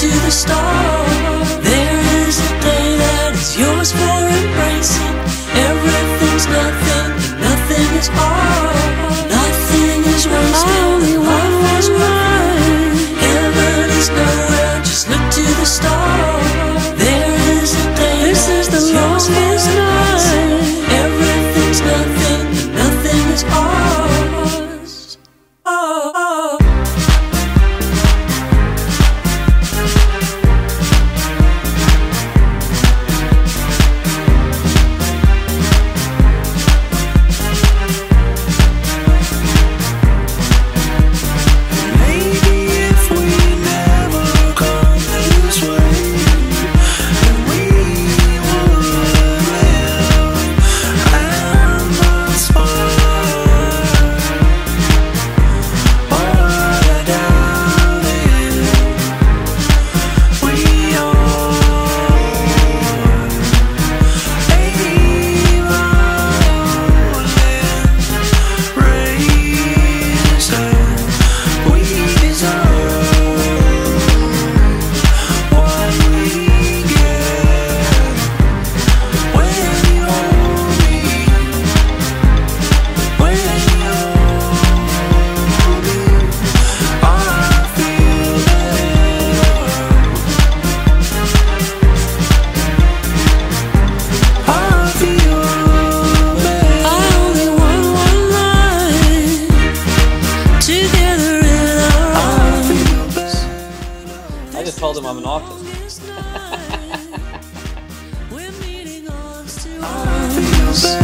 to the stars. Told him I'm an autist.